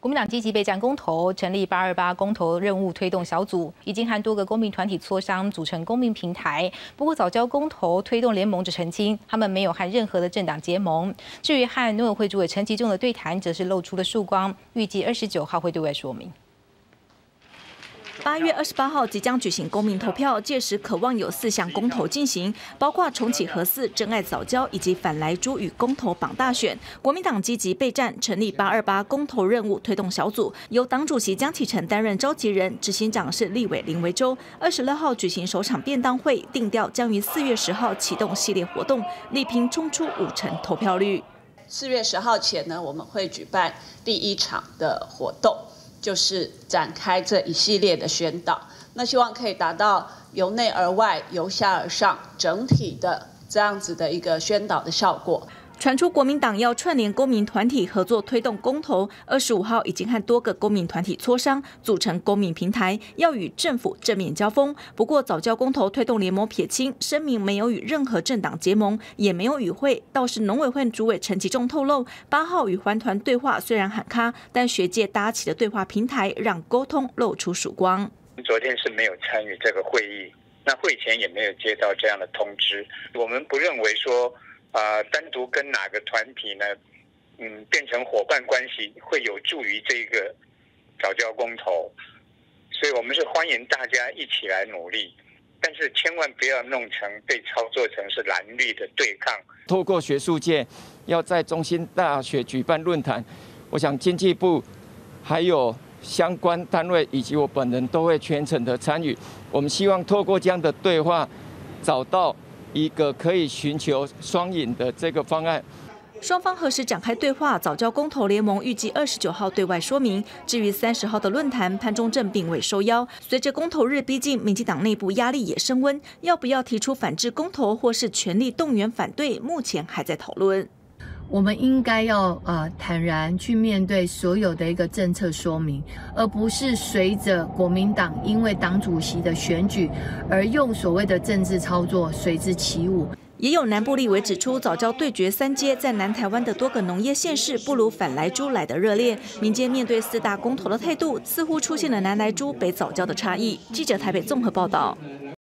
国民党积极备战公投，成立八二八公投任务推动小组，已经和多个公民团体磋商，组成公民平台。不过早教公投推动联盟只澄清，他们没有和任何的政党结盟。至于和农委会主委陈吉仲的对谈，则是露出了曙光，预计二十九号会对外说明。八月二十八号即将举行公民投票，届时渴望有四项公投进行，包括重启核四、真爱早教以及反来猪与公投榜大选。国民党积极备战，成立八二八公投任务推动小组，由党主席江启臣担任召集人，执行长是立委林维洲。二十六号举行首场便当会，定调将于四月十号启动系列活动，力拼冲出五成投票率。四月十号前呢，我们会举办第一场的活动。就是展开这一系列的宣导，那希望可以达到由内而外、由下而上整体的这样子的一个宣导的效果。传出国民党要串联公民团体合作推动公投，二十五号已经和多个公民团体磋商，组成公民平台，要与政府正面交锋。不过早教公投推动联盟撇清声明，没有与任何政党结盟，也没有与会。倒是农委会主委陈其仲透露，八号与环团对话虽然喊卡，但学界搭起的对话平台让沟通露出曙光。昨天是没有参与这个会议，那会前也没有接到这样的通知。我们不认为说。啊，单独跟哪个团体呢？嗯，变成伙伴关系会有助于这个早教公投，所以我们是欢迎大家一起来努力，但是千万不要弄成被操作成是蓝绿的对抗。透过学术界要在中心大学举办论坛，我想经济部还有相关单位以及我本人都会全程的参与。我们希望透过这样的对话，找到。一个可以寻求双赢的这个方案。双方何时展开对话？早教公投联盟预计二十九号对外说明。至于三十号的论坛，潘中正并未受邀。随着公投日逼近，民进党内部压力也升温，要不要提出反制公投，或是全力动员反对，目前还在讨论。我们应该要呃坦然去面对所有的一个政策说明，而不是随着国民党因为党主席的选举而用所谓的政治操作随之起舞。也有南部立委指出，早教对决三阶在南台湾的多个农业县市不如反来猪来的热烈。民间面对四大公投的态度，似乎出现了南来猪北早教的差异。记者台北综合报道。